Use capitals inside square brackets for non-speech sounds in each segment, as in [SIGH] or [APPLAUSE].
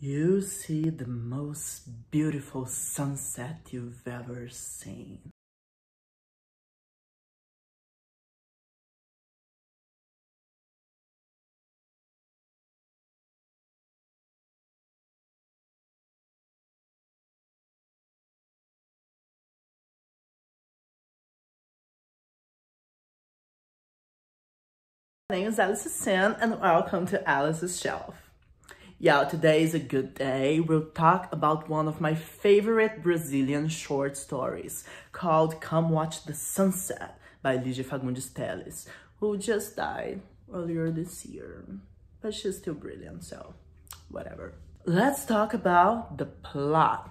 You see the most beautiful sunset you've ever seen. My name is Alice Sin and welcome to Alice's Shelf. Yeah, today is a good day. We'll talk about one of my favorite Brazilian short stories called Come Watch the Sunset by Lygia Fagundes Telles, who just died earlier this year. But she's still brilliant, so whatever. Let's talk about the plot.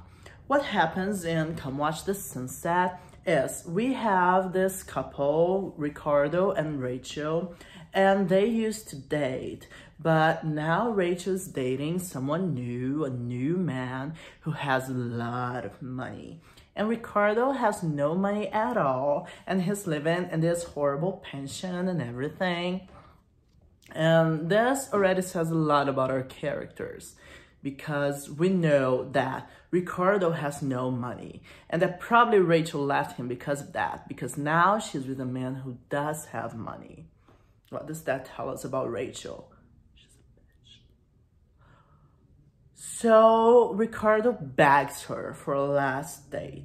What happens in Come Watch the Sunset is we have this couple, Ricardo and Rachel, and they used to date. But now Rachel's dating someone new, a new man who has a lot of money. And Ricardo has no money at all, and he's living in this horrible pension and everything. And this already says a lot about our characters because we know that Ricardo has no money and that probably Rachel left him because of that because now she's with a man who does have money. What does that tell us about Rachel? She's a bitch. So Ricardo begs her for a last date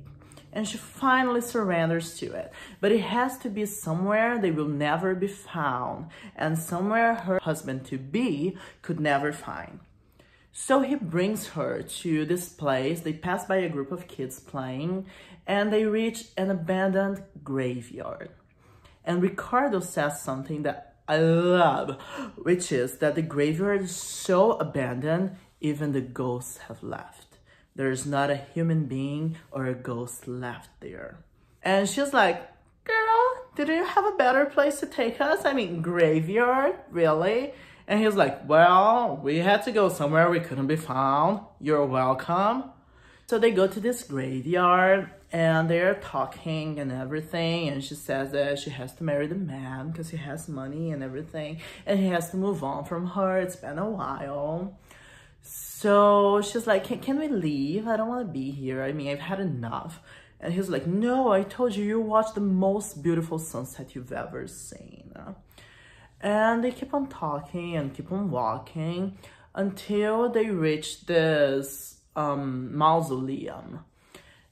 and she finally surrenders to it. But it has to be somewhere they will never be found and somewhere her husband-to-be could never find. So he brings her to this place. They pass by a group of kids playing and they reach an abandoned graveyard. And Ricardo says something that I love, which is that the graveyard is so abandoned, even the ghosts have left. There's not a human being or a ghost left there. And she's like, girl, did you have a better place to take us? I mean, graveyard, really? And he's like, well, we had to go somewhere we couldn't be found. You're welcome. So they go to this graveyard and they're talking and everything and she says that she has to marry the man because he has money and everything and he has to move on from her it's been a while so she's like can, can we leave? I don't want to be here. I mean i've had enough. And he's like no i told you you watched the most beautiful sunset you've ever seen. And they keep on talking and keep on walking until they reach this um, mausoleum.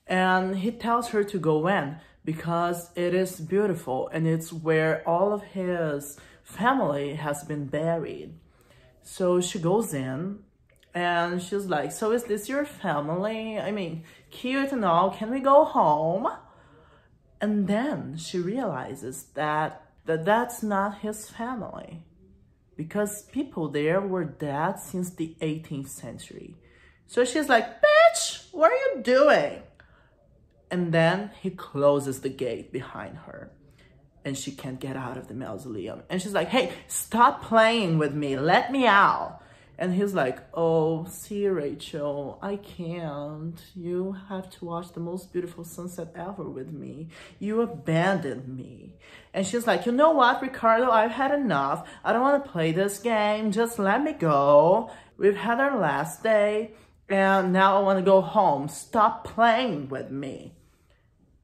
And he tells her to go in because it is beautiful and it's where all of his family has been buried. So she goes in and she's like, so is this your family? I mean, cute and all, can we go home? And then she realizes that, that that's not his family because people there were dead since the 18th century. So she's like, bitch, what are you doing? And then he closes the gate behind her and she can't get out of the mausoleum. And she's like, hey, stop playing with me. Let me out. And he's like, oh, see, Rachel, I can't. You have to watch the most beautiful sunset ever with me. You abandoned me. And she's like, you know what, Ricardo, I've had enough. I don't want to play this game. Just let me go. We've had our last day and now I want to go home. Stop playing with me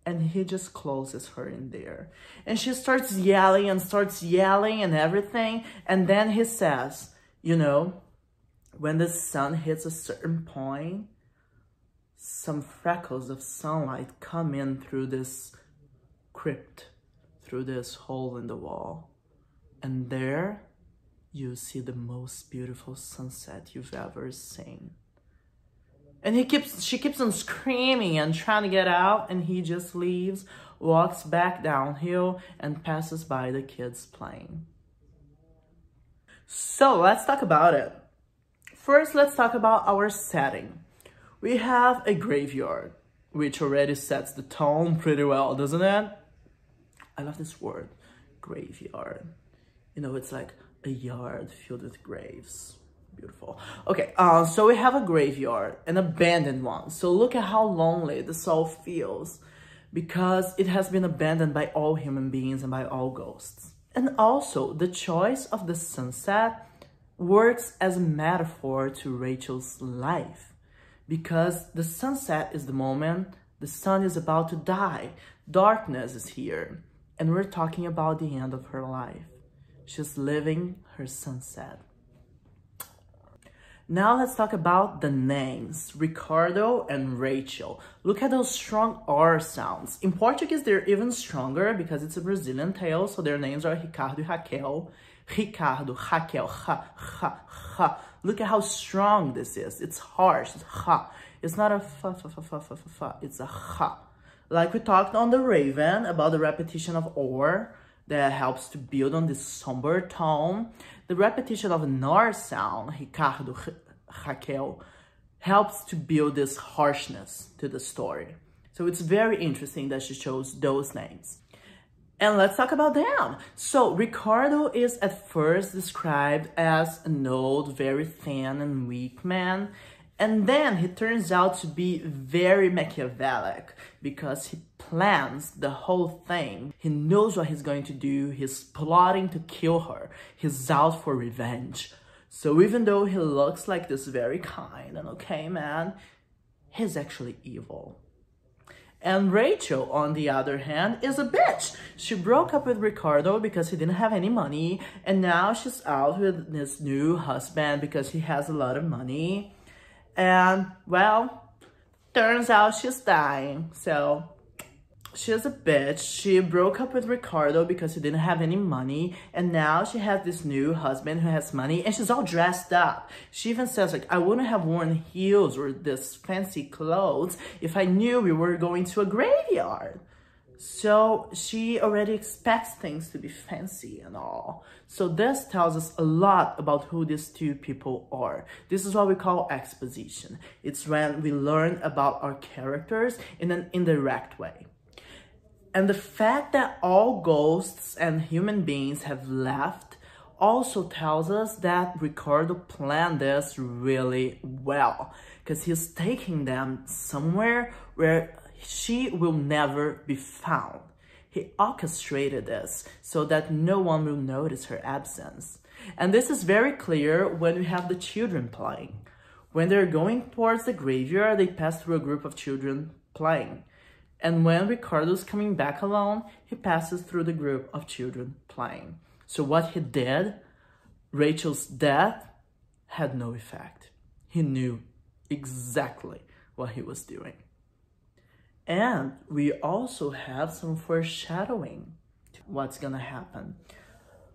and he just closes her in there. And she starts yelling and starts yelling and everything. And then he says, you know, when the sun hits a certain point, some freckles of sunlight come in through this crypt, through this hole in the wall. And there you see the most beautiful sunset you've ever seen. And he keeps, she keeps on screaming and trying to get out and he just leaves, walks back downhill and passes by the kids playing. So let's talk about it. First, let's talk about our setting. We have a graveyard, which already sets the tone pretty well, doesn't it? I love this word, graveyard. You know, it's like a yard filled with graves. Beautiful. Okay, uh, so we have a graveyard, an abandoned one. So look at how lonely the soul feels because it has been abandoned by all human beings and by all ghosts. And also the choice of the sunset works as a metaphor to Rachel's life because the sunset is the moment the sun is about to die, darkness is here, and we're talking about the end of her life. She's living her sunset. Now let's talk about the names, Ricardo and Rachel. Look at those strong R sounds. In Portuguese, they're even stronger because it's a Brazilian tale, so their names are Ricardo and Raquel. Ricardo, Raquel, ha, ha, ha. Look at how strong this is. It's harsh, it's ha. It's not a fa, fa, fa, fa, fa, fa, fa. It's a ha. Like we talked on the Raven about the repetition of or that helps to build on this somber tone. The repetition of an R sound, Ricardo, Raquel, helps to build this harshness to the story. So it's very interesting that she chose those names. And let's talk about them. So Ricardo is at first described as an old, very thin and weak man. And then he turns out to be very Machiavellic because he plans the whole thing. He knows what he's going to do. He's plotting to kill her. He's out for revenge. So even though he looks like this very kind and okay man, he's actually evil. And Rachel, on the other hand, is a bitch. She broke up with Ricardo because he didn't have any money. And now she's out with this new husband because he has a lot of money. And, well, turns out she's dying. So she's a bitch. She broke up with Ricardo because he didn't have any money. And now she has this new husband who has money and she's all dressed up. She even says like, I wouldn't have worn heels or this fancy clothes if I knew we were going to a graveyard. So she already expects things to be fancy and all. So this tells us a lot about who these two people are. This is what we call exposition. It's when we learn about our characters in an indirect way. And the fact that all ghosts and human beings have left also tells us that Ricardo planned this really well because he's taking them somewhere where she will never be found. He orchestrated this so that no one will notice her absence. And this is very clear when we have the children playing. When they're going towards the graveyard, they pass through a group of children playing. And when Ricardo's coming back alone, he passes through the group of children playing. So what he did, Rachel's death, had no effect. He knew exactly what he was doing. And we also have some foreshadowing what's gonna happen.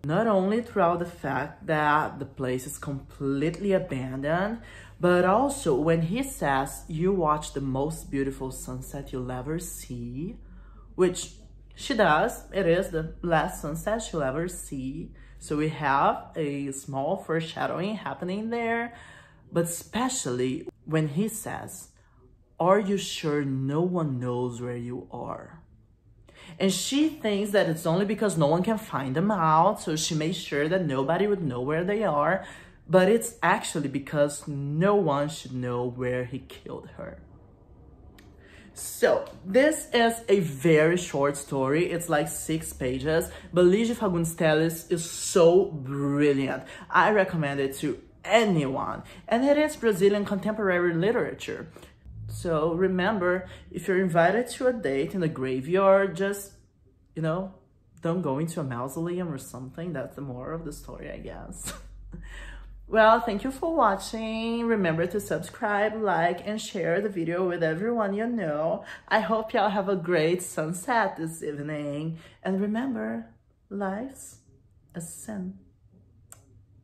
Not only throughout the fact that the place is completely abandoned, but also when he says you watch the most beautiful sunset you'll ever see, which she does, it is the last sunset she'll ever see. So we have a small foreshadowing happening there, but especially when he says, are you sure no one knows where you are? And she thinks that it's only because no one can find them out, so she makes sure that nobody would know where they are. But it's actually because no one should know where he killed her. So, this is a very short story. It's like six pages, but Fagundes Telles is so brilliant. I recommend it to anyone. And it is Brazilian contemporary literature. So remember, if you're invited to a date in a graveyard, just, you know, don't go into a mausoleum or something. That's the moral of the story, I guess. [LAUGHS] well, thank you for watching. Remember to subscribe, like, and share the video with everyone you know. I hope y'all have a great sunset this evening. And remember, life's a sin.